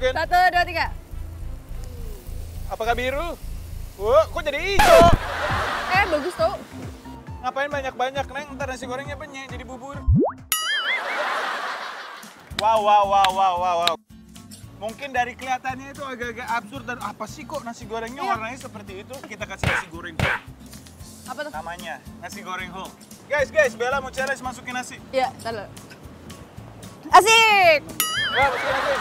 masukin. Satu, dua, tiga. Apakah biru? Wah, kok jadi hijau? Eh, bagus tau. Ngapain banyak-banyak, Neng? Ntar nasi gorengnya banyak jadi bubur. Wow, wow, wow, wow, wow, wow. Mungkin dari kelihatannya itu agak-agak absurd dan apa sih kok nasi gorengnya Iya. warnanya seperti itu? Kita kasih nasi goreng Hulk. Apa tuh? namanya, nasi goreng Hulk. Guys, guys, Bella mau challenge masukin nasi. Ya, taruh. Asik. Wah, masukin nasi.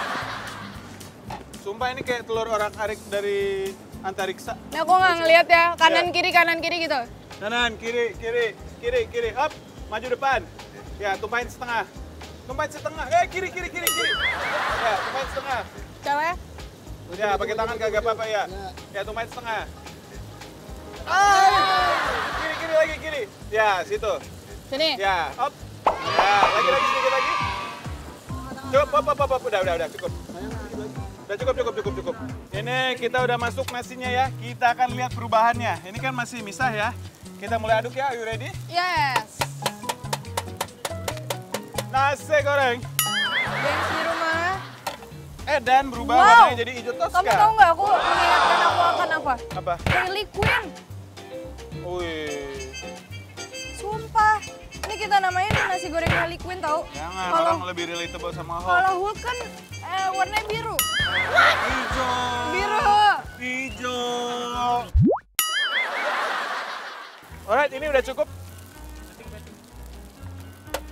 Sumpah ini kayak telur orang arik dari antariksa. Nah, aku nggak ngeliat ya. Kanan Iya. kiri, kanan kiri gitu. Kanan, kiri, kiri, kiri, kiri. Up, maju depan. Ya, tumpahin setengah. Tumpahin setengah. Eh, kiri, kiri, kiri, kiri. Ya, tumpahin setengah. Coba ya. Ya, pakai tangan kagak apa-apa ya. Ya, tumpahin setengah. Oh. Kiri, kiri lagi, kiri. Ya, situ. Sini. Ya, up. Ya, lagi, lagi, sedikit lagi. Cukup, up, up, up, up. Udah, udah, udah, cukup. Udah cukup, cukup, cukup, cukup. Ini kita udah masuk nasinya ya. Kita akan lihat perubahannya. Ini kan masih misah ya. Kita mulai aduk ya. Are you ready? Yes. Nasi goreng. Di rumah. Eh dan berubah Wow. warnanya jadi hijau toska. Kamu tahu nggak aku mengingatkan aku akan apa? Apa? Harley Quinn. Wih. Sumpah. Ini kita namain nasi goreng Harley Quinn tahu? Jangan Kalau orang lebih relatable sama Hulk. kalau Hulk kan eh, warnanya biru. Hijau. Biru. Hijau. Alright, ini udah cukup.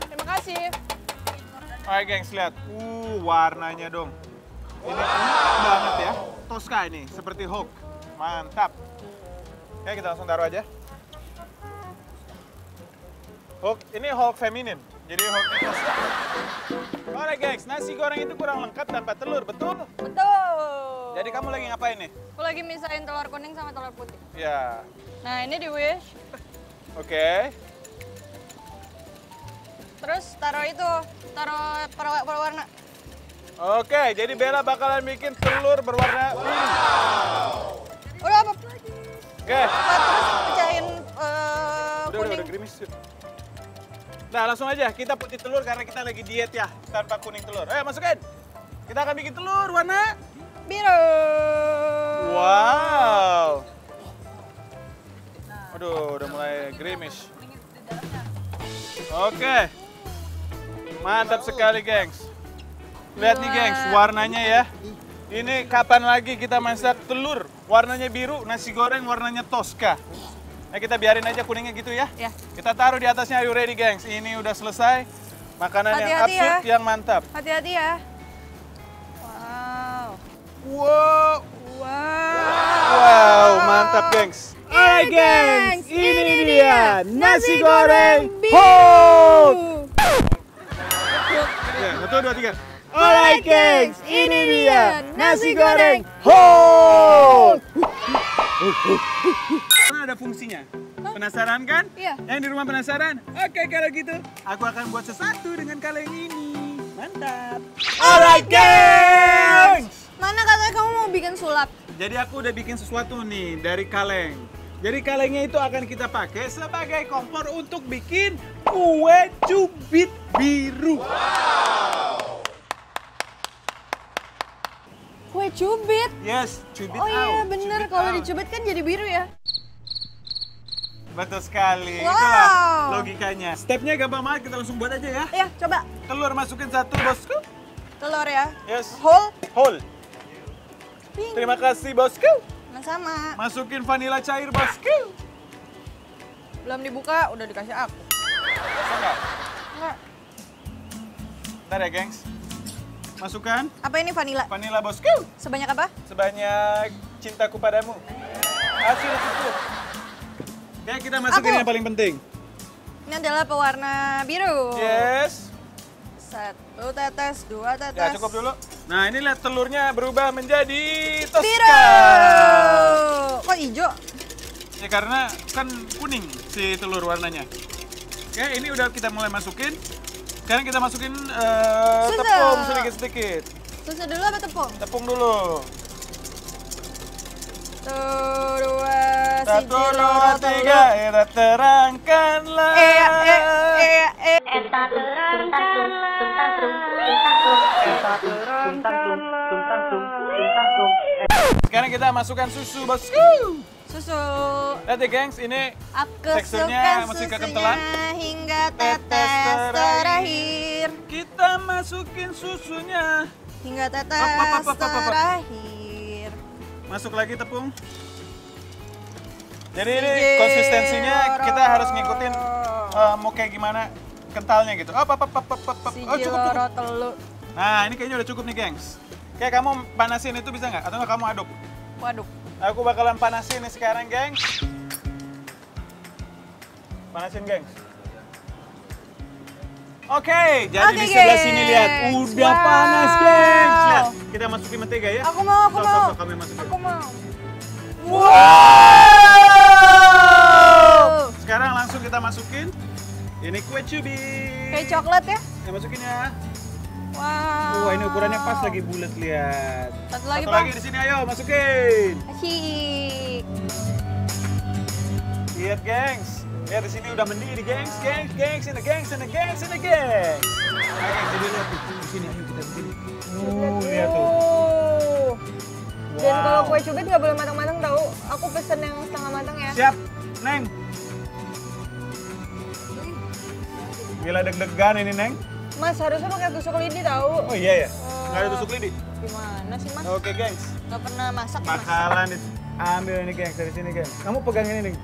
Terima kasih. Alright gengs, lihat. Uh, warnanya dong. Ini enak banget ya. Tosca ini, seperti Hulk. Mantap. Oke, kita langsung taruh aja. Hulk, ini Hulk feminin. Jadi Tosca. Alright gengs, nasi goreng itu kurang lengkap tanpa telur, betul? Betul. Jadi kamu lagi ngapain nih? Aku lagi misahin telur kuning sama telur putih. Ya, Nah ini di wish. oke. Terus taruh itu, taruh per- perwarna. Oke, jadi Bella bakalan bikin telur berwarna biru. Udah apa? Oke. Terus pecahin Nah, langsung aja kita putih telur karena kita lagi diet ya, tanpa kuning telur. Ayo masukin. Kita akan bikin telur warna. Biru. Wow. Aduh, udah mulai gerimis. Oke. Mantap sekali, gengs. Lihat nih, gengs, warnanya ya. Ini kapan lagi kita masak telur? Warnanya biru, nasi goreng warnanya Tosca. Nah, kita biarin aja kuningnya gitu ya. Ya. Kita taruh di atasnya, are you ready, gengs? Ini udah selesai. Makanan yang Hati-hati ya. absurd, yang mantap. Hati-hati ya. Wow. Wow, Wow. wow, mantap, gengs. Alright, gengs, ini, ini dia dia, nasi goreng. Ya, satu, dua, tiga. Alright, gengs, ini dia nasi goreng Hulk. Ada fungsinya. Penasaran kan? Iya. Yang di rumah penasaran? Oke, kalau gitu aku akan buat sesuatu dengan kaleng ini. Mantap. Alright, gengs. Mana katanya kamu mau bikin sulap? Jadi aku udah bikin sesuatu nih dari kaleng. Jadi kalengnya itu akan kita pakai sebagai kompor untuk bikin kue cubit biru. Kue cubit. Yes, cubit Oh iya bener, kalau dicubit kan jadi biru ya. Betul sekali. Wow. Itulah logikanya. Stepnya gampang banget, kita langsung buat aja ya. Ya, coba. Telur masukin satu, bosku. Telur ya. Yes. Whole. Whole. Ping. Terima kasih, bosku. Sama. Masukin vanila cair, bosku. Belum dibuka, udah dikasih aku. Bisa nggak? Enggak. Ntar ya, gengs. Masukkan Apa ini vanilla? vanila, bosku. Sebanyak apa? sebanyak cintaku padamu. Hasil cukup. Oke, kita masukin Aku. yang paling penting. Ini adalah pewarna biru. Yes. Satu tetes, dua tetes. Ya, cukup dulu. Nah, ini lihat telurnya berubah menjadi Tosca. Biru. Kok hijau? Ya, karena kan kuning si telur warnanya. Oke, ini udah kita mulai masukin. Sekarang kita masukin eh, Susu. tepung sedikit-sedikit. Susu dulu apa tepung? Tepung dulu. Satu, dua, siji, dua, loro, tiga. Kita terangkanlah. Eh, eh, eh, eh. Eta terang tuntas tung tuntas tung tuntas tung Eta Sekarang kita masukkan susu, bosku. Susu. Lihat ya, gengs, ini Aku Teksturnya masih kekentelan. hingga Tetes terakhir. kita masukin susunya. Hingga tetes terakhir. Masuk lagi tepung. Jadi ini Sigero. konsistensinya kita harus ngikutin eh, mau kayak gimana kentalnya gitu. Up, up, up, up, up. Si Oh, cukup, cukup. Telu. Nah, ini kayaknya udah cukup nih, gengs. Kayak kamu panasin itu bisa nggak? Atau nggak kamu aduk? Waduh. Aku bakalan panasin nih sekarang, gengs. Panasin, gengs. Oke, jadi Oke, di sebelah sini gengs. lihat udah Wow. panas, gengs. Lihat, kita masukin mentega ya. Aku mau, aku Sok, mau. sok, sok, kami masukin. Aku mau. Wow! Sekarang langsung kita masukin ini kue cubit. Kayak coklat ya? Ya masukin ya. Wow. Wah, ini ukurannya pas lagi bulat lihat. Satu lagi, Satu lagi di sini ayo masukin. Asyik. Lihat, gengs. Lihat di sini udah mendidih, gengs, gengs, gengs, ini gengs, ini gengs, ini gengs. Ayo, gengs, jadi lihat tuh. Di sini ayo kita bikin. Oh, lihat tuh. Dan kalau kue cubit nggak boleh matang-matang tahu. Aku pesen yang setengah matang ya. Siap, Neng. Gila deg-degan ini, Neng. Mas harusnya pakai tusuk lidi tahu. Oh iya ya? Nggak ada tusuk lidi? Gimana sih mas? Oke, gengs. Gak pernah masak ya, mas. Ambil ini, gengs, dari sini, gengs. Kamu pegang ini, Neng.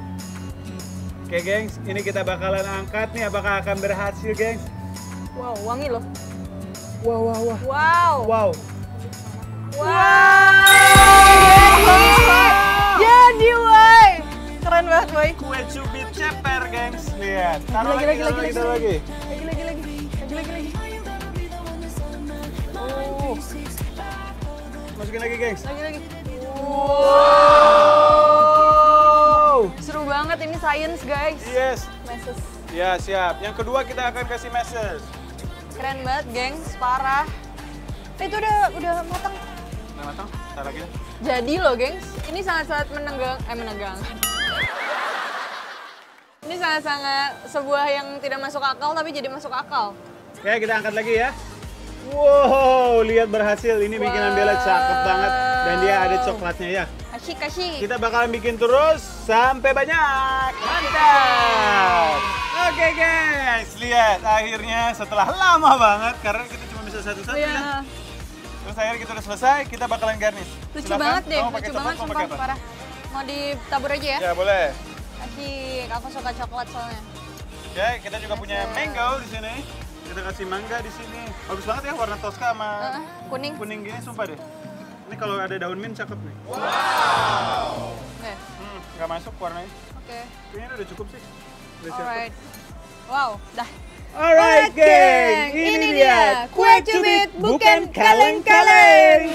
Oke, gengs. Ini kita bakalan angkat nih. Apakah akan berhasil, gengs? Wow, wangi loh. Wow, wow, wow. Wow. Wow. Wow. Jadi, woi. Keren banget, woi. Kue cubit ceper, gengs. Lihat. Taruh Lagi, lagi, lagi, lagi, lagi, lagi. Lagi, lagi, lagi. Lagi, lagi, lagi. Oh. Masukin lagi, gengs. Lagi, lagi. Wow. Seru banget ini science, guys. Yes. Meses. Ya, siap. Yang kedua kita akan kasih message. Keren banget, gengs. Parah. Eh, itu udah udah matang. Nah, matang. Taruh lagi. Jadi loh, gengs. Ini sangat-sangat menenggang, eh menenggang. Ini sangat-sangat sebuah yang tidak masuk akal tapi jadi masuk akal. Oke, kita angkat lagi ya. Wow, lihat berhasil. Ini bikinan Bella cakep banget. Dan dia ada coklatnya ya. Asyik, asyik. Kita bakalan bikin terus sampai banyak. Mantap. Oke guys, lihat akhirnya setelah lama banget karena kita cuma bisa satu-satu ya. Terus akhirnya kita udah selesai, kita bakalan garnish. Lucu Silakan. banget deh, lucu banget mau sumpah, parah. Mau ditabur aja ya? Ya boleh. Asyik, aku suka coklat soalnya. Ya, kita juga punya mango di sini. Kita kasih mangga di sini. Bagus banget ya warna Tosca sama Heeh, kuning. kuning gini, sumpah deh. Ini kalau ada daun mint cakep nih. Oke, Hmm, nggak masuk warnanya. oke. Kayaknya udah cukup sih. Udah cukup. Alright. Wow, dah. Alright, Oke, geng. Ini, dia kue cubit bukan kaleng-kaleng.